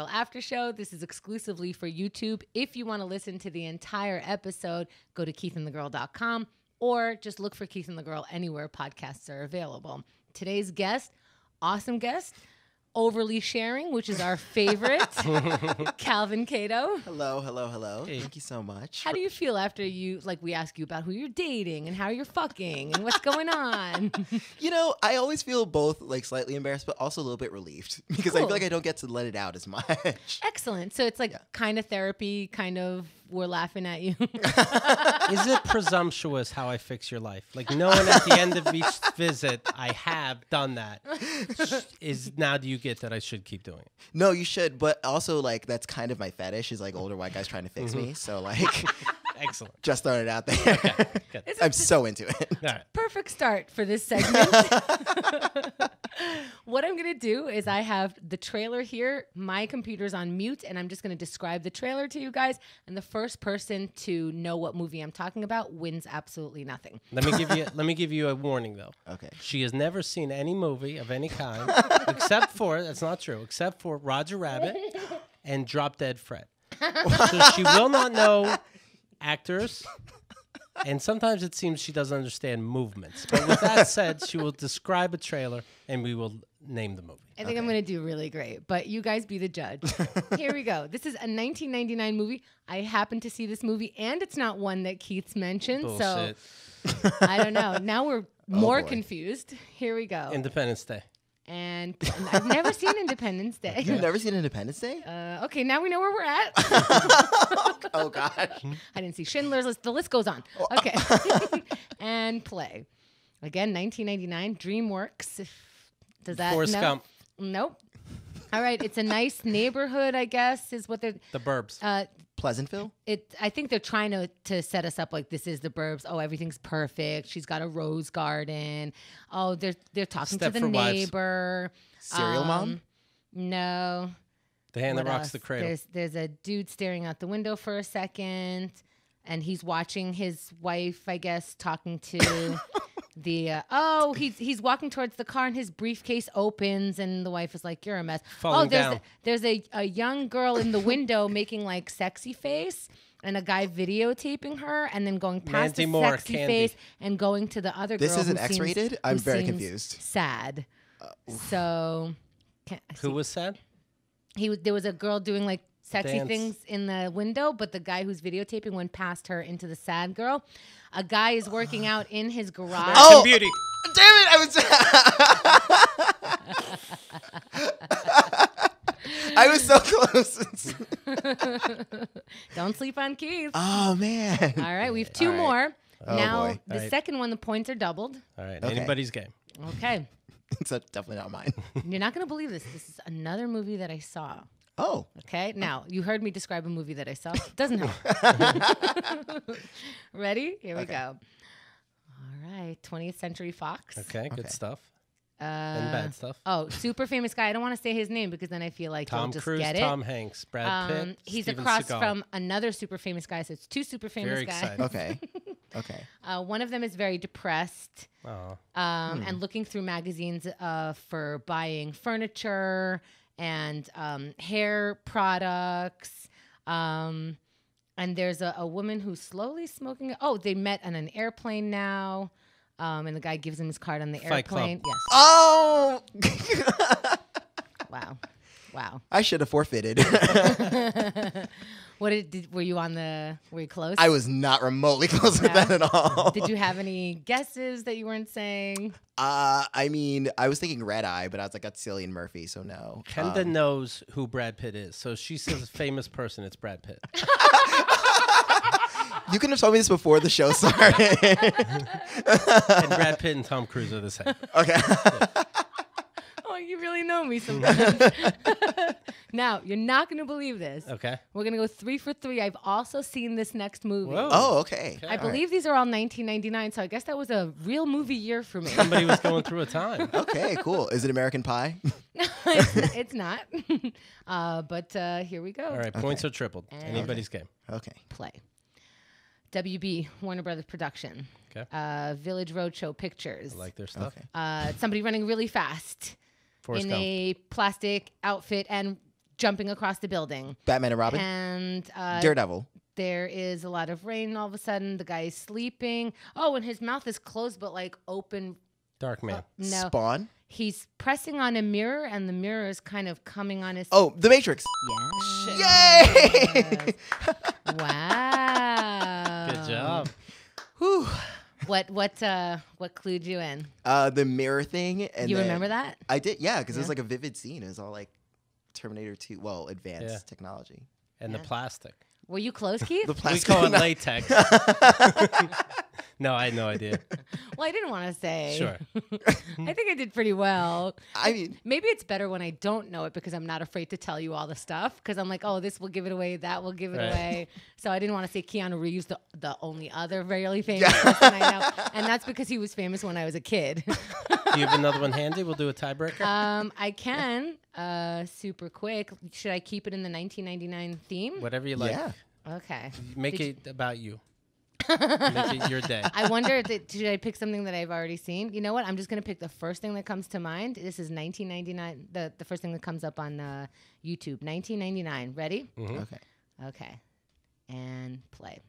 Girl After Show. This is exclusively for YouTube. If you want to listen to the entire episode, go to keithandthegirl.com or just look for Keith and the Girl anywhere podcasts are available. Today's guest, awesome guest, overly sharing, which is our favorite, Calvin Cato. Hello, hello, hello. Thank you so much. How do you feel after you like we ask you about who you're dating and how you're fucking and what's going on? You know, I always feel both like slightly embarrassed, but also a little bit relieved because I feel like I don't get to let it out as much. Excellent. So it's like Yeah. kind of therapy, kind of we're laughing at you. Is it presumptuous how I fix your life? Like knowing at the end of each visit I have done that. Is now do you get that I should keep doing it? no, you should, but also like that's kind of my fetish is like older white guys trying to fix Mm-hmm. me. So like, Excellent. just throwing it out there. Good. It's a I'm so into it. All right. perfect start for this segment. what I'm going to do is I have the trailer here. My computer's on mute, and I'm just going to describe the trailer to you guys. And the first person to know what movie I'm talking about wins absolutely nothing. Let me give you let me give you a warning though. Okay. She has never seen any movie of any kind except for that's not true, except for Roger Rabbit and Drop Dead Fred. so she will not know actors. And sometimes it seems she doesn't understand movements. But with that said, she will describe a trailer and we will name the movie. I think I'm going to do really great, but you guys be the judge. Here we go. This is a 1999 movie. I happen to see this movie, and it's not one that Keith's mentioned. Bullshit. So I don't know. Now we're more boy. confused. Here we go. Independence Day. and I've never seen Independence Day. You've never seen Independence Day? Uh, okay, now we know where we're at. Oh gosh. I didn't see Schindler's List. The list goes on. Okay. and play. Again, 1999, DreamWorks. Does that Forrest no? Gump. Nope. All right, it's a nice neighborhood, I guess, is what they're. The Burbs. Uh, Pleasantville? it. I think they're trying to to set us up like this is the Burbs. Oh, everything's perfect. She's got a rose garden. Oh, they're they're talking to the Stepford Wives. neighbor. Serial Mom? Um, No. The hand What that rocks else? the cradle. There's there's a dude staring out the window for a second, and he's watching his wife, I guess, talking to the. Uh, oh, he's he's walking towards the car, and his briefcase opens, and the wife is like, "You're a mess." oh, there's down. A, there's a, a young girl in the window making like sexy face. And a guy videotaping her, and then going past Mandy the Moore, sexy Candy. face and going to the other girl. This isn't who seems- X-rated? I'm very confused. Sad. so, can, Who was sad? He was there was a girl doing like sexy Dance. things in the window, but the guy who's videotaping went past her into the sad girl. A guy is working out in his garage. Oh! Beauty. Damn it! I was. I was so close. Don't sleep on Keith. oh man. All right, we have two All right. more. Oh, now boy. the All right. second one, the points are doubled. All right. Okay. Anybody's game. Okay, it's definitely not mine. you're not gonna believe this. This is another movie that I saw. Oh. Okay, now you heard me describe a movie that I saw. Doesn't help. Ready? Here we Okay. go. All right, 20th Century Fox. Okay. Good Okay. stuff. Uh, And bad stuff. Oh, super famous guy. I don't want to say his name because then I feel like Tom you'll just Cruise, get it. Tom Hanks, Brad Pitt. Um, he's Steven across Seagal. from another super famous guy, so it's two super famous Very guys. exciting. Okay. Okay. Uh, one of them is very depressed Oh, um, and looking through magazines uh, for buying furniture and um, hair products. Um, and there's a, a woman who's slowly smoking. Oh, they met on an airplane now. Um, and the guy gives him his card on the Fight Club. airplane. Yes. Oh. Wow. Wow. I should have forfeited. What did, did were you on the? Were you close? I was not remotely close with that at all. Did you have any guesses that you weren't saying? Uh, I mean, I was thinking Red Eye, but I was like, that's Cillian Murphy, so no. Chemda Um, knows who Brad Pitt is, so she says famous person. It's Brad Pitt. you could have told me this before the show started. and Brad Pitt and Tom Cruise are the same. okay. Oh, you really know me sometimes. Now you're not gonna believe this. Okay. We're gonna go three for three. I've also seen this next movie. Whoa. oh, okay. I All right. believe these are all 1999, so I guess that was a real movie year for me. Somebody was going through a time. Okay, cool. Is it American Pie? it's, it's not. uh, but uh, here we go. All right, points are tripled. And- Anybody's game. Okay. Play. WB Warner Brothers production. Okay. Uh, Village Roadshow Pictures. I like their stuff. Okay. uh, somebody running really fast Forrest in Gump. a plastic outfit and jumping across the building. Batman and Robin. And uh, Daredevil. there is a lot of rain. All of a sudden, the guy is sleeping. Oh, and his mouth is closed, but like open. Darkman. No, Spawn. he's pressing on a mirror, and the mirror is kind of coming on his. Oh, The Matrix. yes. Yay! Wow. Good job. Whew. What what uh what clued you in? Uh, the mirror thing. And you remember that? I did, yeah, because it was like a vivid scene. It was all like Terminator 2, well, advanced Yeah. technology. And Yeah. the plastic. Were you close, Keith? The plastic. We call it latex. no, I had no idea. well, I didn't want to say. Sure. I think I did pretty well. I mean, Maybe it's better when I don't know it because I'm not afraid to tell you all the stuff because I'm like, oh, this will give it away, that will give it Right. away. So I didn't want to say Keanu Reeves, the, the only other really famous person I know, and that's because he was famous when I was a kid. Do you have another one handy? We'll do a tiebreaker. um, I can uh, super quick. Should I keep it in the 1999 theme? Whatever you like. yeah. Okay. Make Did it about you. Make it your day. I wonder, that, should I pick something that I've already seen? You know what? I'm just gonna pick the first thing that comes to mind. This is 1999. The the first thing that comes up on uh, YouTube. 1999. Ready? Mhm. Okay. Okay. And play.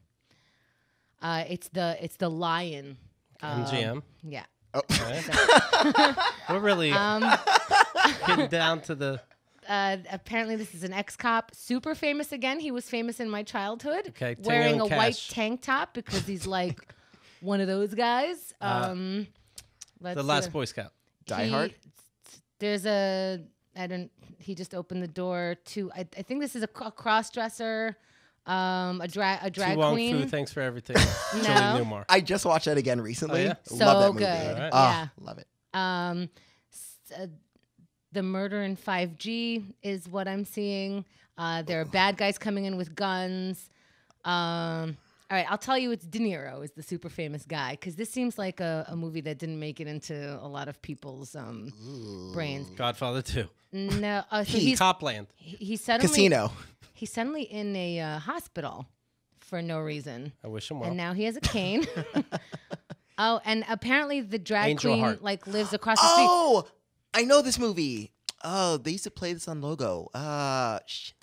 Uh, it's the it's the lion. um, MGM. Yeah. Oh. Okay. We're really Um, getting down to the. uh, apparently, this is an ex cop, super famous again. He was famous in my childhood. Okay, wearing a and white tank top because he's like one of those guys. Uh, Um, let's The Last the- Boy Scout. Die he- Hard? There's a I don't. He just opened the door to. I, I think this is a, cross dresser, um, a drag a drag To Wong queen. Foo, thanks for everything. No. I just watched that again recently. yeah? So love that movie. good. Alright. Ah, Yeah. love it. Um, uh, the murder in 5G is what I'm seeing. Uh, there are bad guys coming in with guns. Um, all right, I'll tell you, it's De Niro is the super famous guy because this seems like a, a movie that didn't make it into a lot of people's um, brains. Godfather 2. No, uh, so he's Copland. he- he's suddenly Casino. he's suddenly in a uh, hospital for no reason, I wish him well. and now he has a cane. oh, and apparently the drag Angel queen Heart. like lives across the street. Oh, I know this movie. Oh, they used to play this on Logo. Uh, shit.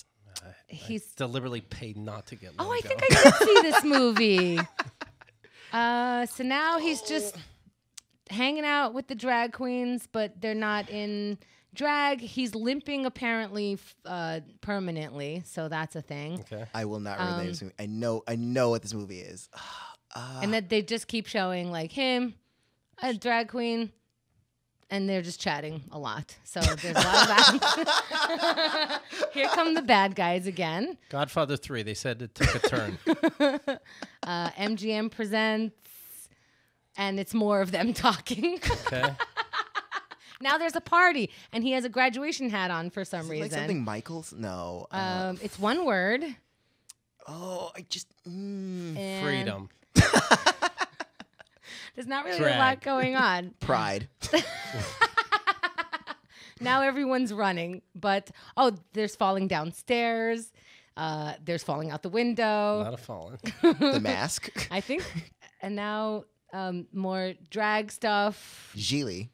He's Deliberately paid not to get. Oh, I think. I did see this movie. Uh, so now he's just hanging out with the drag queens, but they're not in drag. He's limping apparently uh, permanently, so that's a thing. Okay. I will not remember Um, this movie. I know. I know what this movie is. Uh, And that they just keep showing like him, a drag queen, and they're just chatting a lot. So there's a lot of that. Here come the bad guys again. Godfather 3. They said it took a turn. Uh, MGM presents, and it's more of them talking. Okay. Now there's a party, and he has a graduation hat on for some is it like reason. something Michaels? No. Uh, um, it's one word. oh, I just. Mm, Freedom. There's not really a lot going on. pride. now everyone's running, but oh, there's falling downstairs. Uh, there's falling out the A window. lot of falling. the mask. I think, and now um, more drag stuff. Gigli.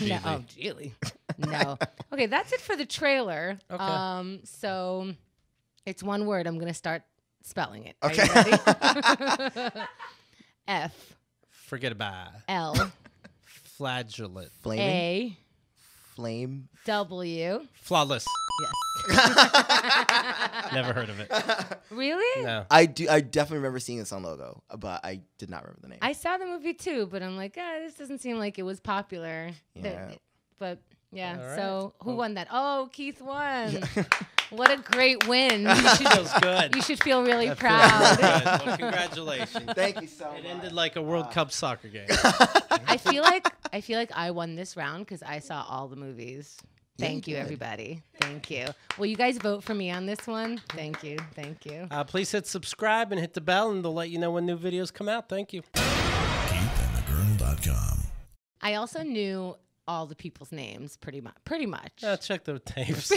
No, Geely. oh, really? No. Okay, that's it for the trailer. Okay. Um, so it's one word. I'm gonna start spelling it. Are Okay. you ready? F Forget about. L Flagellant. Flaming. A Flame. W. Flawless. Yes. Never heard of it. really? No. I do. I definitely remember seeing this on Logo, but I did not remember the name. I saw the movie too, but I'm like, ah, this doesn't seem like it was popular. The- Yeah. but yeah. All right. So who Well- won that? Oh, Keith won. what a great win. You should, Feels good. you should feel really That feels proud. good. Well, congratulations. Thank you so It much. It ended like a World Cup soccer game. I feel like I feel like I won this round because I saw all the movies. Yeah, Thank you you, everybody. Thank you. Will you guys vote for me on this one? Thank you. Thank you. Uh, please hit subscribe and hit the bell, and they'll let you know when new videos come out. Thank you. KeithAndTheGirl.com. I also knew all the people's names pretty much. Pretty much. Uh, check the tapes.